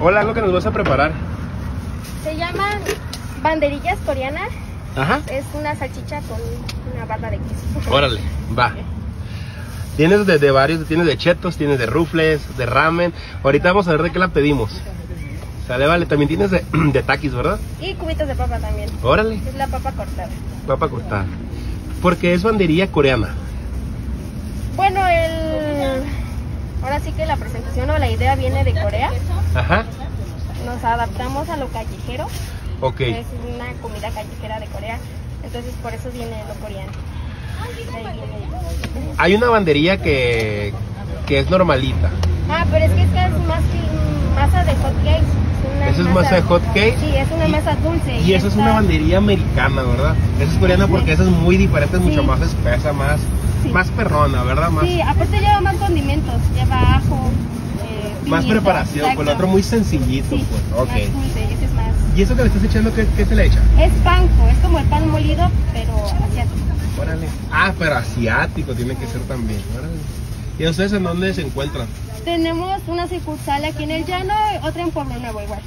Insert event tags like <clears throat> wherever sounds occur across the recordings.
Hola, algo que nos vas a preparar. Se llaman banderillas coreanas. Ajá. Es una salchicha con una barra de queso. Órale, va. Tienes de, de varios, tienes de chetos, tienes de rufles, de ramen. Ahorita vamos a ver de qué la pedimos. Sale, vale. También tienes de, <clears throat> de taquis, ¿verdad? Y cubitos de papa también. Órale, Es la papa cortada. papa cortada. Porque es banderilla coreana. Bueno, el... ahora sí que la presentación o la idea viene de Corea. Ajá. Nos adaptamos a lo callejero. Ok. que Es una comida callejera de Corea. Entonces por eso viene lo coreano. Viene. Hay una banderilla que, que es normalita. Ah, pero es que esta es más que masa de hot cake. una ¿Esa es masa de hot cake? Sí, es una Y- masa dulce. Y esa es esta- una banderilla americana, ¿verdad? Esa es coreana porque esa es muy diferente, es mucho Sí. más espesa, más, Sí. más perrona, ¿verdad? Más, Sí, aparte lleva más condimentos. Lleva ajo, eh, más preparación, con el exacto. otro muy sencillito, Sí, pues. Ok. más dulce, ese es más. ¿Y eso que le estás echando, qué, qué se le echa? Es panko, es como el pan molido, pero asiático. Órale. Ah, pero asiático tiene que ser también. Órale. ¿Y ustedes en dónde se encuentran? Tenemos una sucursal aquí en el llano otra en Pueblo Nuevo igual.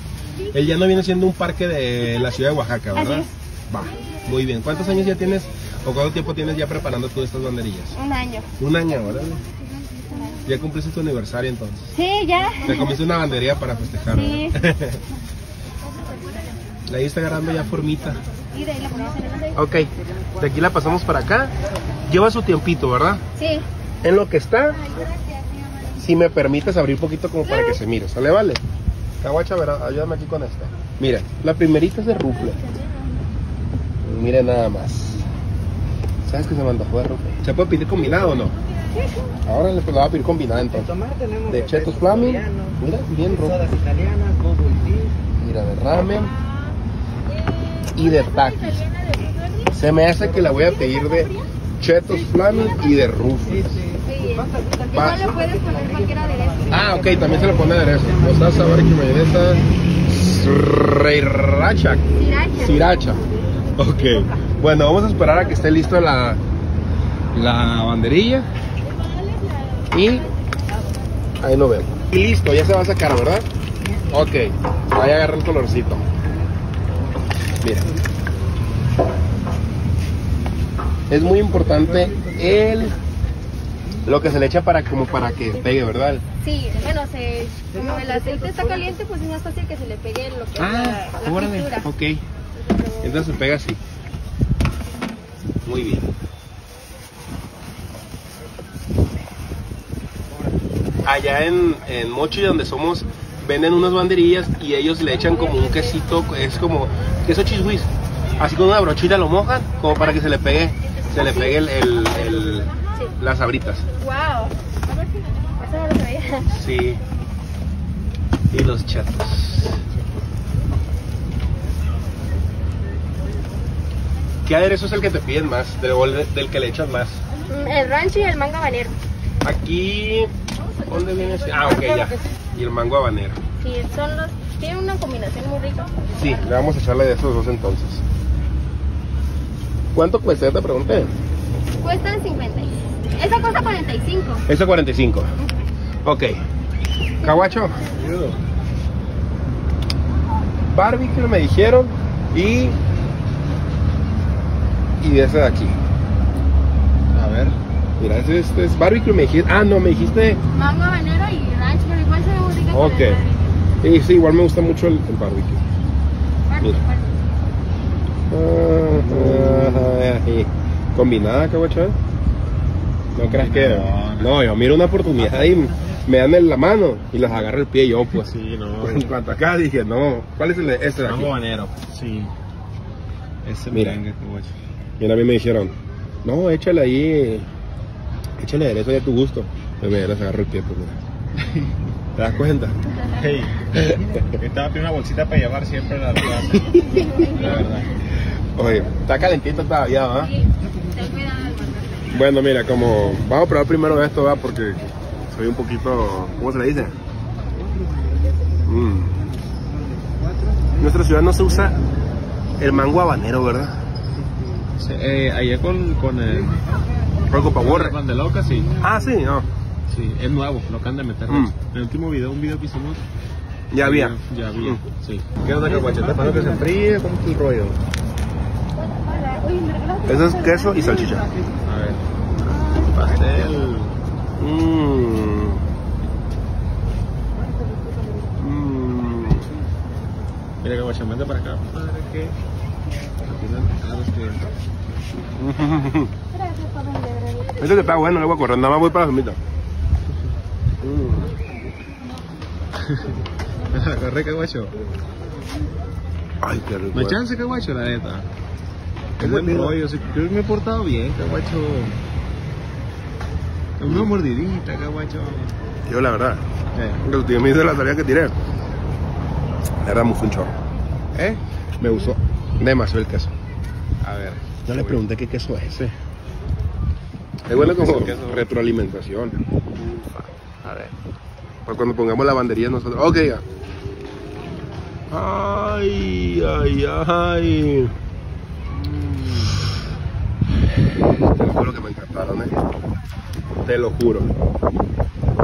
El llano viene siendo un parque de la ciudad de Oaxaca, ¿verdad? Así Va, muy bien. ¿Cuántos años ya tienes o cuánto tiempo tienes ya preparando todas estas banderillas? Un año. Un año, órale. Ya cumpliste tu aniversario entonces. Sí, ya. Te comiste una bandería para festejar. Sí. ¿verdad? <laughs> Ahí está agarrando ya formita. La. Ok, de aquí la pasamos para acá. Lleva su tiempito, ¿verdad? Sí. En lo que está, si me permites abrir un poquito como para que se mire. ¿Sale, vale? Caguacha, ayúdame aquí con esta. Mira, la primerita es de rufle. Mire nada más. ¿Sabes que se me antojó de rufle? ¿Se puede pedir combinado o no? Ahora le la voy a pedir combinada entonces. De chetos flaming. Mira, bien tea. Mira, de ramen y de taquis. Se me hace que la voy a pedir de chetos flaming y de rufles. Va. Igual le puedes poner cualquier aderezo. Ah, ok, también se le pone aderezo. Mostaza, barbecue, mayonesa, sriracha, Sriracha. sriracha. Ok. Bueno, vamos a esperar a que esté listo la, la banderilla. Y ahí lo vemos. Y listo, ya se va a sacar, ¿verdad? Ok. Ahí agarra el colorcito. Mira. Es muy importante el lo que se le echa para como para que pegue, ¿verdad? Sí, bueno, se, como el aceite está caliente, pues es más fácil que se le pegue lo que es Ah, la, la órale, pintura. ok. Entonces se pega así. Muy bien. Allá en, en Mochi, donde somos, venden unas banderillas y ellos le echan como un quesito, es como queso chisguis. Así con una brochita lo mojan, como para que se le pegue, se le pegue el, el- el- las abritas. Wow. Sí. Y los chatos. ¿Qué aderezo es el que te piden más? Del, que le echas más. Mm, El rancho y el mango habanero. Aquí. ¿Dónde viene ese? Ah, ok, ya. Y el mango habanero. Sí, son los. Tienen una combinación muy rica. Sí, le vamos a echarle de esos dos entonces. ¿Cuánto cuesta? Ya te pregunté. Cuestan 50. Esa cuesta 45. Ese 45. Ok. Caguacho. Barbecue me dijeron. Y. Y ese de aquí. A ver. Mira, ese este es barbecue. Me dijiste. Ah, no, me dijiste. Mango habanero y rancho, pero igual se rica. con Ok. el barbecue. Sí, sí, igual me gusta mucho el, el barbecue. Barbecue, Mira. barbecue. Ah, ah, y Combinada, caguacho. ¿eh? No creas que. No, yo miro una oportunidad y me dan en la mano y las agarro el pie yo, <laughs> pues. Sí, no. <laughs> En cuanto acá dije, no, ¿cuál es el de este de aquí? Mango habanero. Sí. Ese Mira. Y a mí me dijeron, no, échale ahí, échale aderezo ya a tu gusto. Y me les agarro el pie, pues mira. ¿Te das cuenta? Hey, estaba pidiendo una bolsita para llevar siempre la clase. La verdad. Oye, está calentito todavía, ¿va? Sí. Bueno, mira, como vamos a probar primero esto, ¿va? Porque soy un poquito, ¿cómo se le dice? Mm. En nuestra ciudad no se usa el mango habanero, ¿verdad? Eh, ayer con, con el. Para borre. Con de loca, sí. Ah, sí, no. Sí, es nuevo, lo acaban de meter. Mm. En el último video, un video que hicimos, Ya había. Ya había, Mm. sí. ¿Qué onda, caguacho? ¿Estás esperando que se enfríe? ¿Cómo está el rollo? Eso es queso y salchicha. A ver. Pastel. Mmm. Mmm. Mira, caguacho, vente para acá. Padre, que... Aquí no ah, es que... Gracias. Este que está bueno, le voy a correr, nada más voy para la somita. <laughs> Corre, caguacho. Ay, qué rico. Hay eh. chance, caguacho, la neta. Qué Es buen rollo. me he portado bien, caguacho. Una mordidita, caguacho. Yo la verdad, el último me hizo la salida que tiré. La verdad me gustó un chorro. ¿Eh? Me gustó demasiado el queso. A ver. No le pregunté qué queso es ese. Es bueno como retroalimentación. A ver. Para cuando pongamos la bandería nosotros. Ok, ya. Ay, ay, ay. Te lo juro que me encantaron, eh. Te lo juro.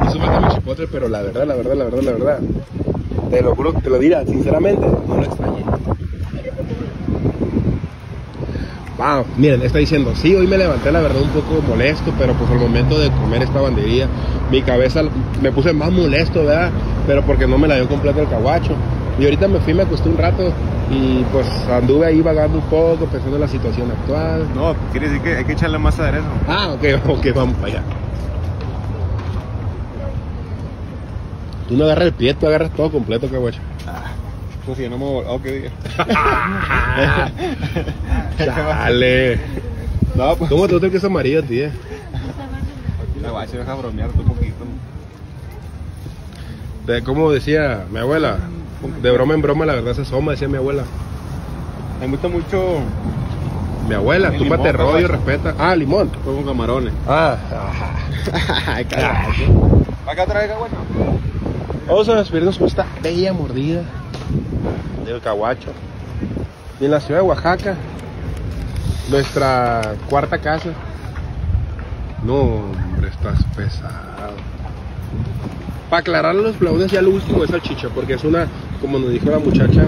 Hizo falta mi chipotle, pero la verdad, la verdad, la verdad, la verdad. Te lo juro, te lo dirá, sinceramente, no lo extrañé. Wow, miren, está diciendo, sí, hoy me levanté la verdad un poco molesto, pero pues al momento de comer esta bandería, mi cabeza me puse más molesto, ¿verdad? Pero porque no me la dio completo el caguacho. Y ahorita me fui, me acosté un rato y pues anduve ahí vagando un poco, pensando en la situación actual. No, quiere decir que hay que echarle más aderezo. Ah, ok, <laughs> ok, vamos para allá. Tú no agarras el pie, tú agarras todo completo, caguacho. Pues si yo no me voy. Ok, diga. <laughs> <laughs> Dale. No, pues. ¿Cómo te gusta el queso amarillo, tío? Caguacho, deja bromearte un poquito. De- Como decía mi abuela, de broma en broma la verdad se asoma, decía mi abuela. Me gusta mucho. Mi abuela, El tú limón, te rollo respeta. Ah, limón. Fue con camarones. Ah, <laughs> Ay, caguacho. ¿Para acá otra vez, caguacho? Vamos a despedirnos con esta bella mordida del caguacho. Y en la ciudad de Oaxaca, nuestra cuarta casa. No, hombre, estás pesado. Para aclarar los plaudes, ya lo último es salchicha, porque es una, como nos dijo la muchacha,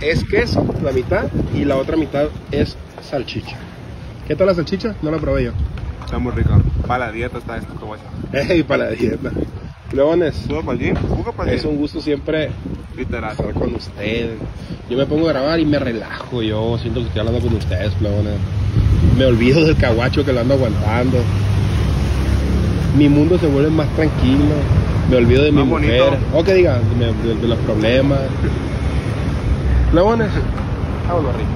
es queso, la mitad, y la otra mitad es salchicha. ¿Qué tal la salchicha? No la probé yo. Está muy rico. Para la dieta está esto, caguacho. <laughs> Ey, para la dieta. Leones, ¿Subo para el gym? ¿Jugo para el es un gusto siempre Literal. estar con ustedes. Yo me pongo a grabar y me relajo. Yo siento que estoy hablando con ustedes, plebones. Me olvido del caguacho que lo ando aguantando. Mi mundo se vuelve más tranquilo. Me olvido de mi bonito. mujer. O que diga, de, de- de los problemas. <laughs> Plebones, vámonos arriba.